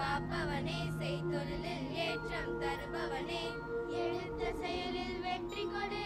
காப்பவனே செய்தொழிலில் ஏற்றம் தருபவனே. எடுத்த செயலில் வெற்றி கொடு